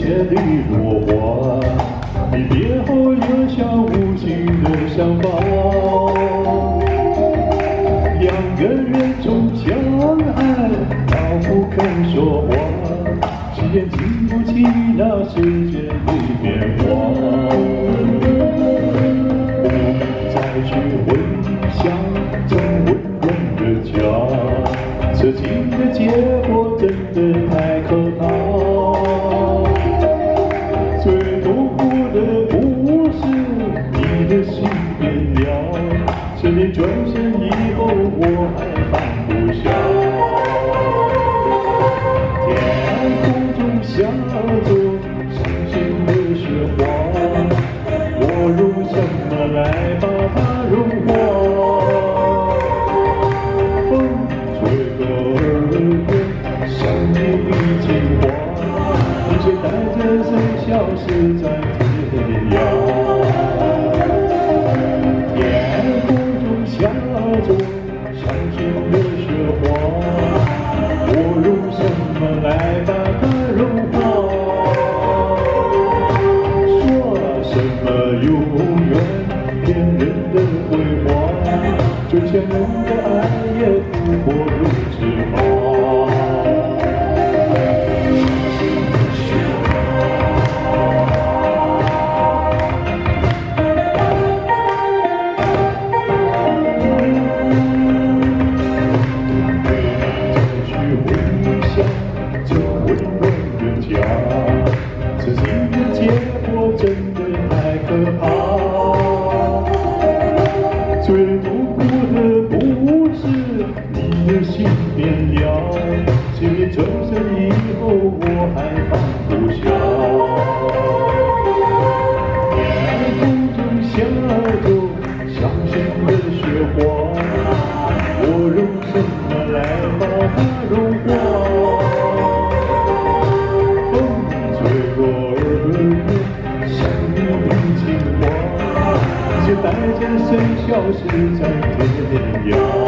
千里落花，离别后留下无尽的伤疤。两个人从相爱到不肯说话，誓言经不起那时间的变化。不再去回想曾温暖的家，痴情的结果真的太可怕。你转身以后，我还放不下。天空中下着星星的雪花，我用什么来把它融化？风吹过耳边，像音已经化，那些带着微消失在。什么永远骗人的鬼话？最亲人的爱也不过如此吧。再续未了，再的消失在天涯。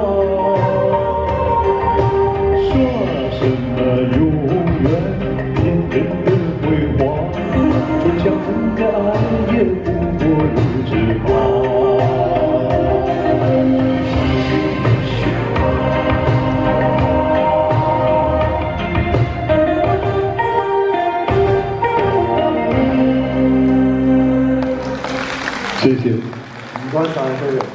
谢谢。你观察一下。